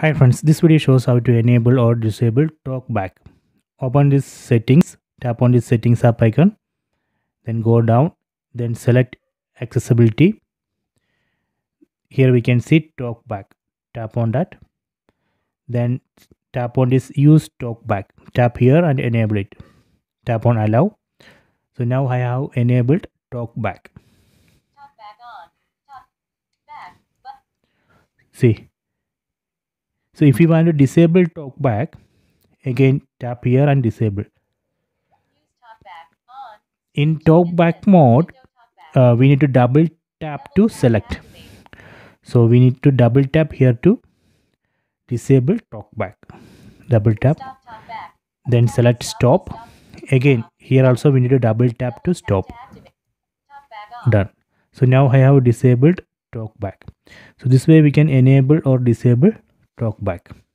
Hi friends, this video shows how to enable or disable talkback. Open this settings, tap on this settings app icon, then go down, then select accessibility. Here we can see talkback. Tap on that. Then tap on this use talkback. Tap here and enable it. Tap on allow. So now I have enabled talkback. Talk back on. Talk back. See. So if you want to disable talkback, again tap here and disable. In talkback mode, uh, we need to double tap to select. So we need to double tap here to disable talkback. Double tap, then select stop. Again, here also we need to double tap to stop. Done. So now I have disabled talkback. So this way we can enable or disable talkback.